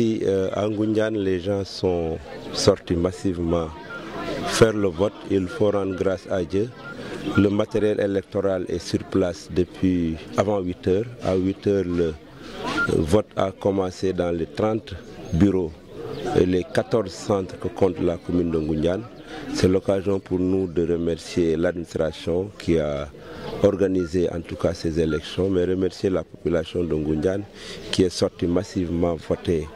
Euh, à Ngundian, les gens sont sortis massivement faire le vote. Il faut rendre grâce à Dieu. Le matériel électoral est sur place depuis avant 8 heures. À 8 heures, le vote a commencé dans les 30 bureaux et les 14 centres que compte la commune de. C'est l'occasion pour nous de remercier l'administration qui a organisé en tout cas ces élections, mais remercier la population de Ngundian qui est sortie massivement voter.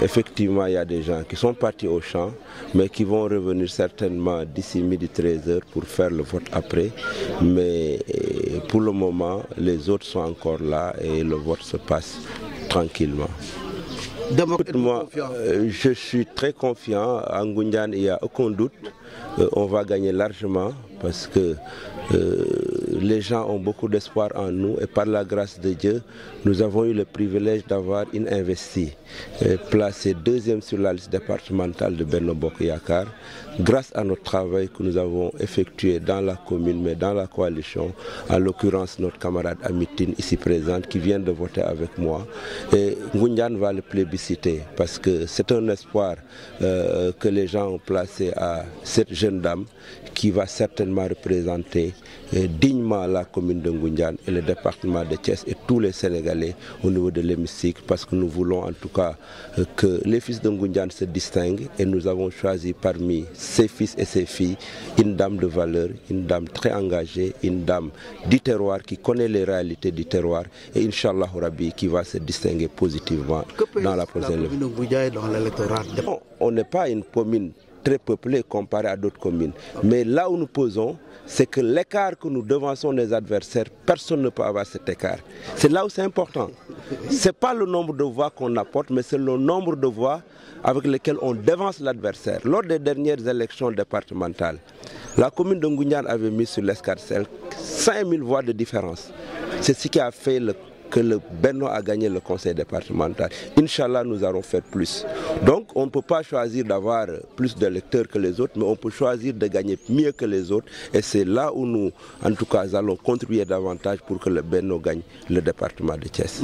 Effectivement, il y a des gens qui sont partis au champ, mais qui vont revenir certainement d'ici midi 13h pour faire le vote après. Mais pour le moment, les autres sont encore là et le vote se passe tranquillement. Moi, euh, je suis très confiant. À Ngundian, il n'y a aucun doute. Euh, on va gagner largement parce que euh, les gens ont beaucoup d'espoir en nous et par la grâce de Dieu, nous avons eu le privilège d'avoir une investie placée deuxième sur la liste départementale de Benno Yakar grâce à notre travail que nous avons effectué dans la commune mais dans la coalition, en l'occurrence notre camarade Amitine ici présente qui vient de voter avec moi. Et Ngundian va le plébisciter parce que c'est un espoir euh, que les gens ont placé à cette jeune dame qui va certainement représenter euh, dignement la commune de Ngundian et le département de Thiès et tous les Sénégalais au niveau de l'hémicycle parce que nous voulons en tout cas euh, que les fils de Ngundian se distinguent et nous avons choisi parmi ses fils et ses filles une dame de valeur, une dame très engagée, une dame du terroir qui connaît les réalités du terroir et Inch'Allah Rabbi qui va se distinguer positivement dans la prochaine l'électorat On n'est pas une commune très peuplée comparée à d'autres communes. Mais là où nous posons, c'est que l'écart que nous devançons des adversaires, personne ne peut avoir cet écart. C'est là où c'est important. Ce n'est pas le nombre de voix qu'on apporte, mais c'est le nombre de voix avec lesquelles on devance l'adversaire. Lors des dernières élections départementales, la commune de avait mis sur l'escarcelle 5000 voix de différence. C'est ce qui a fait le que le Benno a gagné le conseil départemental. Inch'Allah, nous allons faire plus. Donc, on ne peut pas choisir d'avoir plus d'électeurs que les autres, mais on peut choisir de gagner mieux que les autres. Et c'est là où nous, en tout cas, allons contribuer davantage pour que le Benno gagne le département de Thiès.